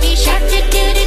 be shocked to do it.